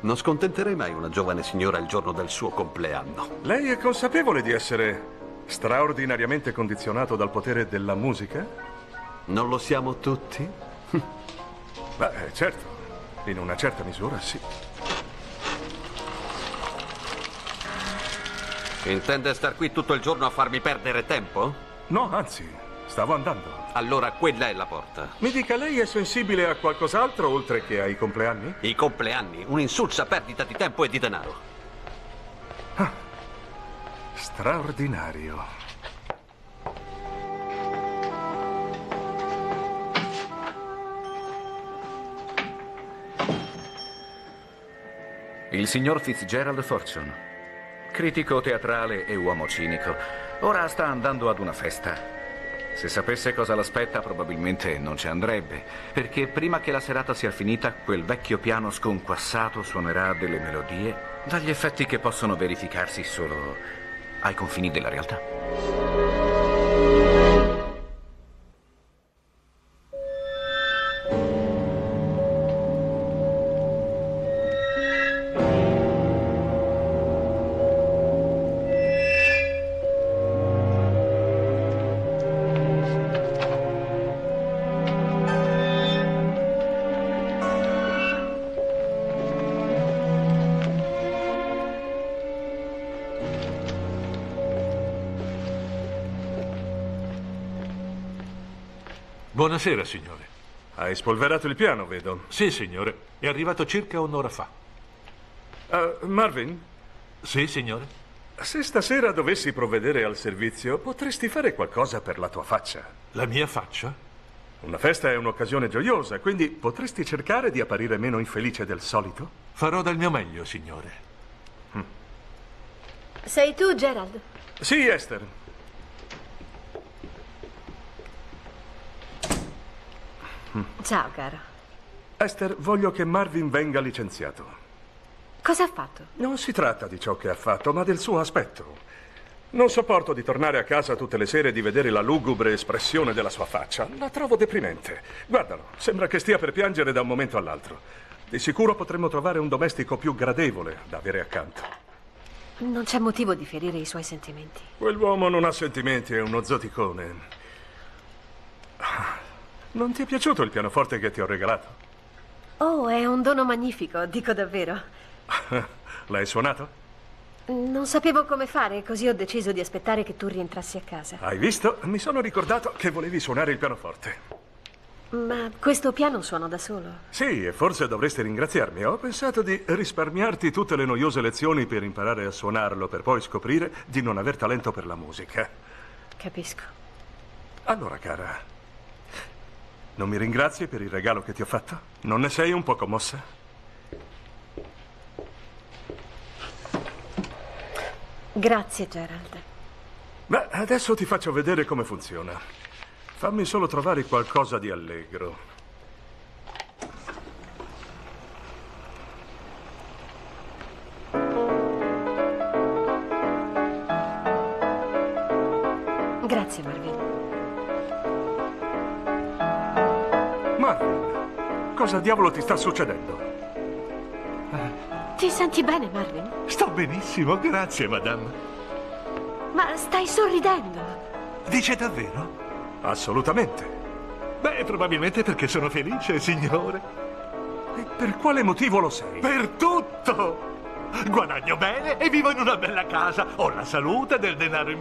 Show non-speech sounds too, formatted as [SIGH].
Non scontenterei mai una giovane signora il giorno del suo compleanno. Lei è consapevole di essere straordinariamente condizionato dal potere della musica? Non lo siamo tutti? Beh, certo, in una certa misura sì. Intende star qui tutto il giorno a farmi perdere tempo? No, anzi, stavo andando. Allora quella è la porta. Mi dica, lei è sensibile a qualcos'altro oltre che ai compleanni? I compleanni, un'insulsa perdita di tempo e di denaro. Straordinario. Il signor Fitzgerald Fortune, critico teatrale e uomo cinico, ora sta andando ad una festa. Se sapesse cosa l'aspetta, probabilmente non ci andrebbe, perché prima che la serata sia finita, quel vecchio piano sconquassato suonerà delle melodie dagli effetti che possono verificarsi solo ai confini della realtà. Buonasera, signore. Hai spolverato il piano, vedo. Sì, signore. È arrivato circa un'ora fa. Uh, Marvin, Sì, signore. se stasera dovessi provvedere al servizio, potresti fare qualcosa per la tua faccia. La mia faccia? Una festa è un'occasione gioiosa, quindi potresti cercare di apparire meno infelice del solito? Farò del mio meglio, signore. Sei tu, Gerald? Sì, Esther. Ciao, caro. Esther, voglio che Marvin venga licenziato. Cosa ha fatto? Non si tratta di ciò che ha fatto, ma del suo aspetto. Non sopporto di tornare a casa tutte le sere e di vedere la lugubre espressione della sua faccia. La trovo deprimente. Guardalo, sembra che stia per piangere da un momento all'altro. Di sicuro potremmo trovare un domestico più gradevole da avere accanto. Non c'è motivo di ferire i suoi sentimenti. Quell'uomo non ha sentimenti, è uno zoticone. Non ti è piaciuto il pianoforte che ti ho regalato? Oh, è un dono magnifico, dico davvero. [LAUGHS] L'hai suonato? Non sapevo come fare, così ho deciso di aspettare che tu rientrassi a casa. Hai visto? Mi sono ricordato che volevi suonare il pianoforte. Ma questo piano suono da solo. Sì, e forse dovresti ringraziarmi. Ho pensato di risparmiarti tutte le noiose lezioni per imparare a suonarlo, per poi scoprire di non aver talento per la musica. Capisco. Allora, cara, non mi ringrazi per il regalo che ti ho fatto? Non ne sei un po' commossa? Grazie, Gerald. Beh, adesso ti faccio vedere come funziona. Fammi solo trovare qualcosa di allegro. Grazie, Marvin. Cosa diavolo ti sta succedendo? Ti senti bene, Marvin? Sto benissimo, grazie, madame. Ma stai sorridendo. Dice davvero? Assolutamente. Beh, probabilmente perché sono felice, signore. E per quale motivo lo sei? Per tutto! Guadagno bene e vivo in una bella casa. Ho la salute del denaro in